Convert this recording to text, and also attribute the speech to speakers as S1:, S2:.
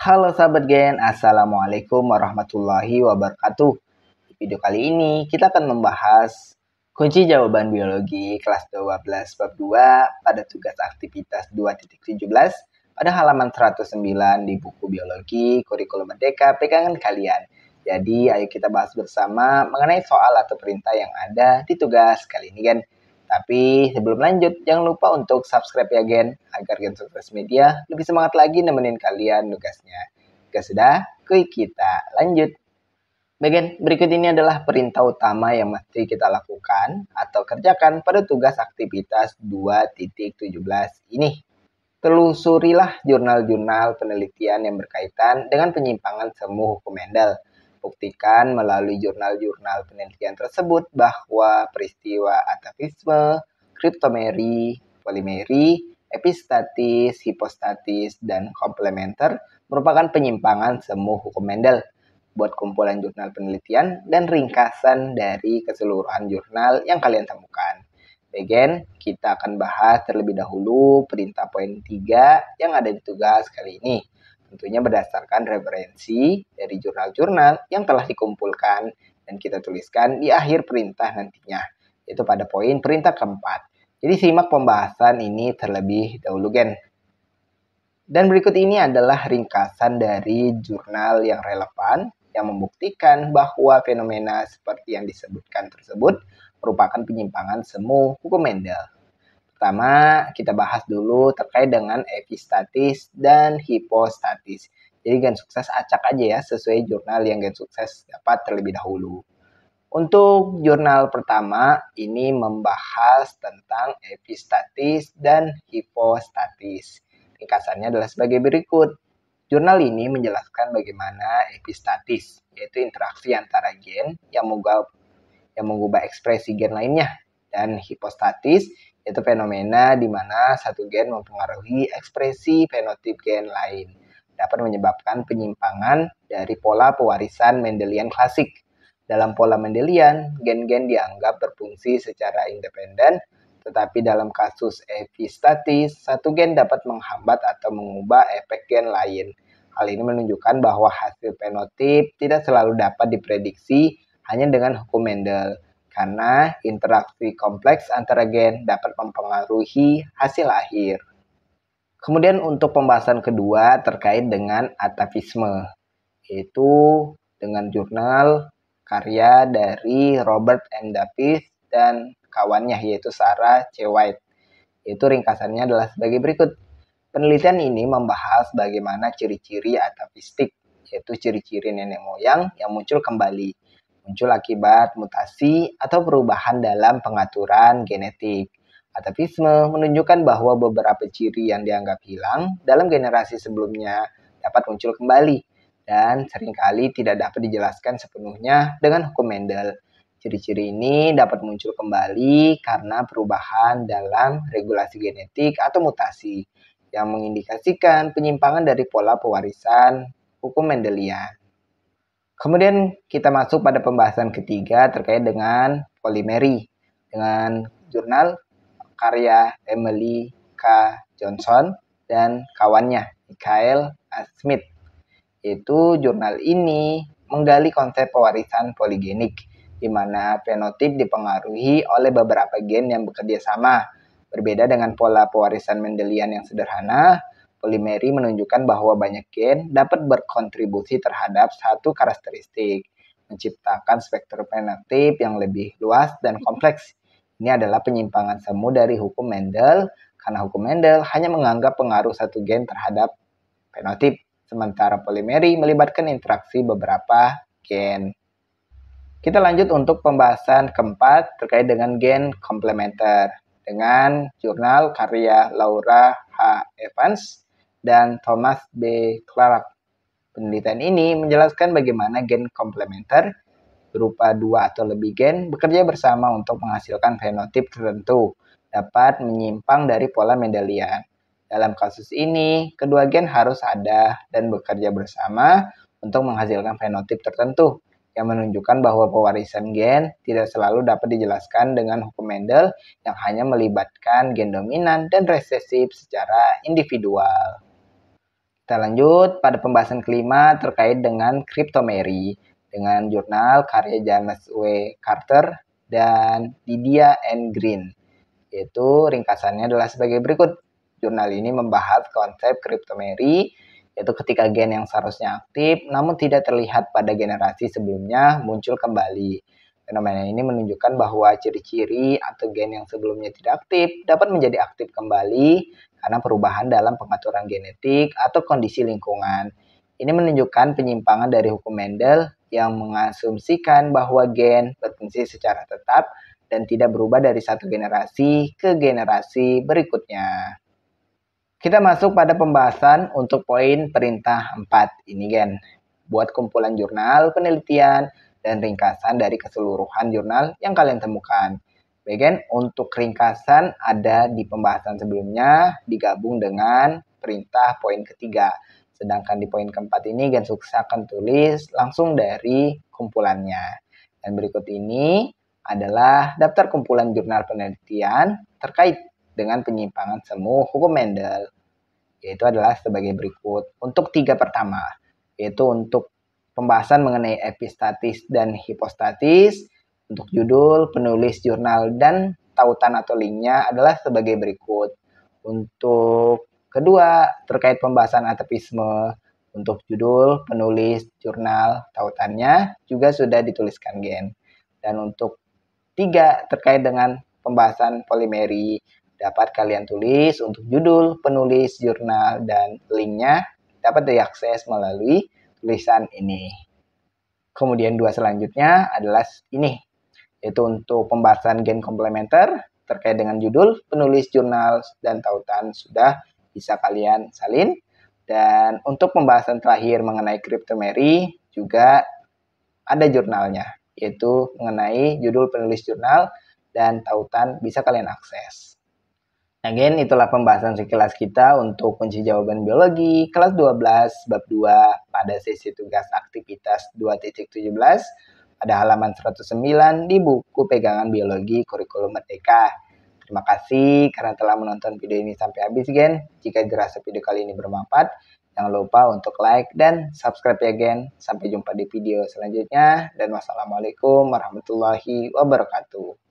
S1: Halo sahabat Gen, Assalamualaikum warahmatullahi wabarakatuh. Di video kali ini kita akan membahas kunci jawaban biologi kelas 12 bab 2 pada tugas aktivitas 2.17 pada halaman 109 di buku biologi kurikulum merdeka pegangan kalian. Jadi ayo kita bahas bersama mengenai soal atau perintah yang ada di tugas kali ini kan. Tapi sebelum lanjut, jangan lupa untuk subscribe ya Gen, agar Gen Sukses Media lebih semangat lagi nemenin kalian tugasnya. Jika sudah, kuy kita lanjut. Bagian berikut ini adalah perintah utama yang mesti kita lakukan atau kerjakan pada tugas aktivitas 2.17 ini. Telusurilah jurnal-jurnal penelitian yang berkaitan dengan penyimpangan semu hukum Mendel buktikan melalui jurnal-jurnal penelitian tersebut bahwa peristiwa atavisme, kriptomeri, polimeri, epistatis, hipostatis, dan komplementer merupakan penyimpangan semu hukum Mendel. Buat kumpulan jurnal penelitian dan ringkasan dari keseluruhan jurnal yang kalian temukan. Bagian, kita akan bahas terlebih dahulu perintah poin 3 yang ada di tugas kali ini tentunya berdasarkan referensi dari jurnal-jurnal yang telah dikumpulkan dan kita tuliskan di akhir perintah nantinya, yaitu pada poin perintah keempat. Jadi simak pembahasan ini terlebih dahulu, Gen. Dan berikut ini adalah ringkasan dari jurnal yang relevan yang membuktikan bahwa fenomena seperti yang disebutkan tersebut merupakan penyimpangan semu hukum Mendel. Pertama, kita bahas dulu terkait dengan epistatis dan hipostatis. Jadi gen sukses acak aja ya sesuai jurnal yang gen sukses dapat terlebih dahulu. Untuk jurnal pertama ini membahas tentang epistatis dan hipostatis. Ringkasannya adalah sebagai berikut. Jurnal ini menjelaskan bagaimana epistatis, yaitu interaksi antara gen yang mengubah, yang mengubah ekspresi gen lainnya, dan hipostatis itu fenomena di mana satu gen mempengaruhi ekspresi fenotip gen lain, dapat menyebabkan penyimpangan dari pola pewarisan Mendelian klasik. Dalam pola Mendelian, gen-gen dianggap berfungsi secara independen, tetapi dalam kasus epistatis, satu gen dapat menghambat atau mengubah efek gen lain. Hal ini menunjukkan bahwa hasil fenotip tidak selalu dapat diprediksi hanya dengan hukum Mendel karena interaksi kompleks antara gen dapat mempengaruhi hasil akhir. Kemudian untuk pembahasan kedua terkait dengan atavisme, yaitu dengan jurnal karya dari Robert M. Davis dan kawannya yaitu Sarah C. White. Itu ringkasannya adalah sebagai berikut. Penelitian ini membahas bagaimana ciri-ciri atavistik, yaitu ciri-ciri nenek moyang yang muncul kembali muncul akibat mutasi atau perubahan dalam pengaturan genetik. Atavisme menunjukkan bahwa beberapa ciri yang dianggap hilang dalam generasi sebelumnya dapat muncul kembali dan sering kali tidak dapat dijelaskan sepenuhnya dengan hukum Mendel. Ciri-ciri ini dapat muncul kembali karena perubahan dalam regulasi genetik atau mutasi yang mengindikasikan penyimpangan dari pola pewarisan hukum Mendelian. Kemudian kita masuk pada pembahasan ketiga terkait dengan polimeri dengan jurnal karya Emily K. Johnson dan kawannya Michael A. Smith. Itu jurnal ini menggali konsep pewarisan poligenik di mana fenotip dipengaruhi oleh beberapa gen yang bekerja sama. Berbeda dengan pola pewarisan Mendelian yang sederhana, Polimeri menunjukkan bahwa banyak gen dapat berkontribusi terhadap satu karakteristik, menciptakan spektrum fenotip yang lebih luas dan kompleks. Ini adalah penyimpangan semu dari hukum Mendel, karena hukum Mendel hanya menganggap pengaruh satu gen terhadap fenotip, sementara polimeri melibatkan interaksi beberapa gen. Kita lanjut untuk pembahasan keempat terkait dengan gen komplementer dengan jurnal karya Laura H. Evans dan Thomas B. Clark. Penelitian ini menjelaskan bagaimana gen komplementer berupa dua atau lebih gen bekerja bersama untuk menghasilkan fenotip tertentu dapat menyimpang dari pola Mendelian. Dalam kasus ini, kedua gen harus ada dan bekerja bersama untuk menghasilkan fenotip tertentu yang menunjukkan bahwa pewarisan gen tidak selalu dapat dijelaskan dengan hukum Mendel yang hanya melibatkan gen dominan dan resesif secara individual. Kita lanjut pada pembahasan kelima terkait dengan cryptomery dengan jurnal karya James W. Carter dan Lydia N. Green. Yaitu ringkasannya adalah sebagai berikut. Jurnal ini membahas konsep cryptomery yaitu ketika gen yang seharusnya aktif namun tidak terlihat pada generasi sebelumnya muncul kembali. Fenomena ini menunjukkan bahwa ciri-ciri atau gen yang sebelumnya tidak aktif dapat menjadi aktif kembali karena perubahan dalam pengaturan genetik atau kondisi lingkungan. Ini menunjukkan penyimpangan dari hukum Mendel yang mengasumsikan bahwa gen berfungsi secara tetap dan tidak berubah dari satu generasi ke generasi berikutnya. Kita masuk pada pembahasan untuk poin perintah 4 ini gen. Buat kumpulan jurnal, penelitian, dan ringkasan dari keseluruhan jurnal yang kalian temukan. Bagian untuk ringkasan ada di pembahasan sebelumnya digabung dengan perintah poin ketiga. Sedangkan di poin keempat ini Gen Sukses akan tulis langsung dari kumpulannya. Dan berikut ini adalah daftar kumpulan jurnal penelitian terkait dengan penyimpangan semu hukum Mendel. Yaitu adalah sebagai berikut. Untuk tiga pertama, yaitu untuk pembahasan mengenai epistatis dan hipostatis. Untuk judul, penulis jurnal, dan tautan atau linknya adalah sebagai berikut. Untuk kedua, terkait pembahasan atapisme. Untuk judul, penulis, jurnal, tautannya juga sudah dituliskan gen. Dan untuk tiga, terkait dengan pembahasan polimeri, dapat kalian tulis untuk judul, penulis, jurnal, dan linknya dapat diakses melalui tulisan ini. Kemudian dua selanjutnya adalah ini, yaitu untuk pembahasan gen komplementer terkait dengan judul, penulis jurnal, dan tautan sudah bisa kalian salin. Dan untuk pembahasan terakhir mengenai cryptomery juga ada jurnalnya, yaitu mengenai judul penulis jurnal dan tautan bisa kalian akses. Again, itulah pembahasan sekilas kita untuk kunci jawaban biologi kelas 12 bab 2 pada sesi tugas aktivitas 2.17 pada halaman 109 di buku pegangan biologi kurikulum merdeka. Terima kasih karena telah menonton video ini sampai habis, Gen. Jika dirasa video kali ini bermanfaat, jangan lupa untuk like dan subscribe ya, Gen. Sampai jumpa di video selanjutnya, dan wassalamualaikum warahmatullahi wabarakatuh.